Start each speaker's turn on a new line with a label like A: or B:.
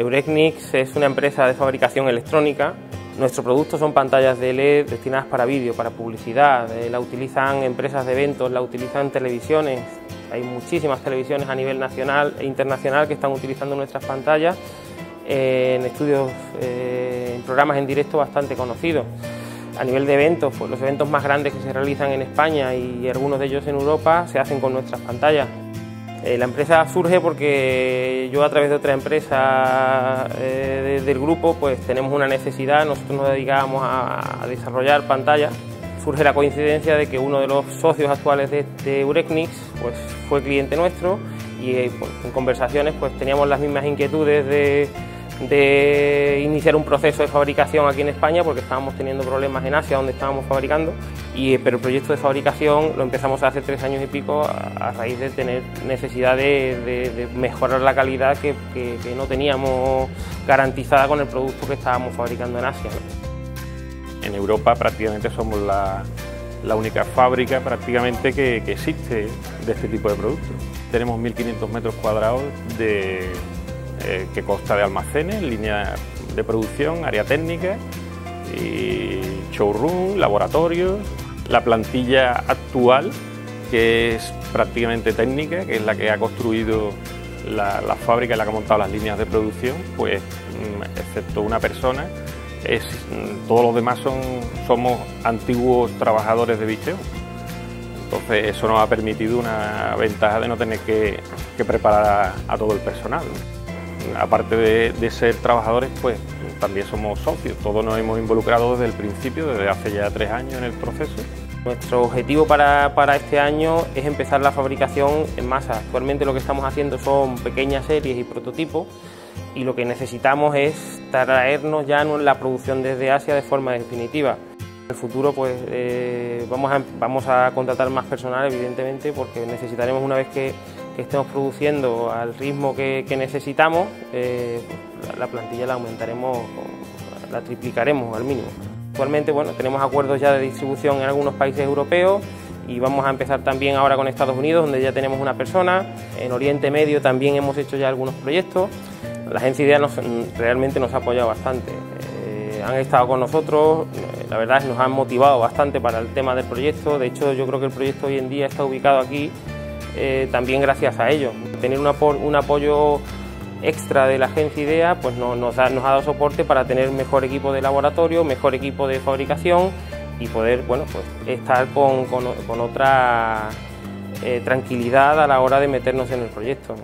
A: Eurexnix es una empresa de fabricación electrónica. Nuestros productos son pantallas de LED destinadas para vídeo, para publicidad. Eh, la utilizan empresas de eventos, la utilizan televisiones. Hay muchísimas televisiones a nivel nacional e internacional que están utilizando nuestras pantallas eh, en estudios, eh, en programas en directo bastante conocidos. A nivel de eventos, pues los eventos más grandes que se realizan en España y algunos de ellos en Europa se hacen con nuestras pantallas. Eh, la empresa surge porque yo a través de otra empresa eh, del grupo pues tenemos una necesidad, nosotros nos dedicábamos a, desarrollar pantallas. Surge la coincidencia de que uno de los socios actuales de, de pues, fue cliente nuestro y eh, pues, en conversaciones pues teníamos las mismas inquietudes de de iniciar un proceso de fabricación aquí en España porque estábamos teniendo problemas en Asia donde estábamos fabricando, y, pero el proyecto de fabricación lo empezamos hace tres años y pico a, raíz de tener necesidad de, mejorar la calidad que, no teníamos garantizada con el producto que estábamos fabricando en Asia.
B: En Europa prácticamente somos la, única fábrica prácticamente que, que existe de este tipo de productos. Tenemos 1.500 metros cuadrados de eh, que consta de almacenes, línea de producción, área técnica y showroom, laboratorios. La plantilla actual, que es prácticamente técnica, que es la que ha construido la, fábrica y la que ha montado las líneas de producción, pues mm, excepto una persona, mm, todos los demás somos antiguos trabajadores de bicheo. Entonces eso nos ha permitido una ventaja de no tener que, preparar a todo el personal aparte de, ser trabajadores, pues también somos socios. Todos nos hemos involucrado desde el principio, desde hace ya tres años en el proceso.
A: Nuestro objetivo para, este año es empezar la fabricación en masa. Actualmente lo que estamos haciendo son pequeñas series y prototipos y lo que necesitamos es traernos ya la producción desde Asia de forma definitiva. En el futuro pues eh, vamos, a, vamos a contratar más personal evidentemente porque necesitaremos una vez que que estemos produciendo al ritmo que, necesitamos, eh, la, plantilla la aumentaremos, la triplicaremos al mínimo. Actualmente bueno, tenemos acuerdos ya de distribución en algunos países europeos y vamos a empezar también ahora con Estados Unidos, donde ya tenemos una persona. En Oriente Medio también hemos hecho ya algunos proyectos. La agencia IDEA nos, realmente nos ha apoyado bastante. Eh, han estado con nosotros, la verdad nos han motivado bastante para el tema del proyecto. De hecho, yo creo que el proyecto hoy en día está ubicado aquí eh, también gracias a ellos. Tener un, apoyo extra de la agencia IDEA pues nos, ha, dado soporte para tener mejor equipo de laboratorio, mejor equipo de fabricación y poder bueno, pues, estar con, otra eh, tranquilidad a la hora de meternos en el proyecto.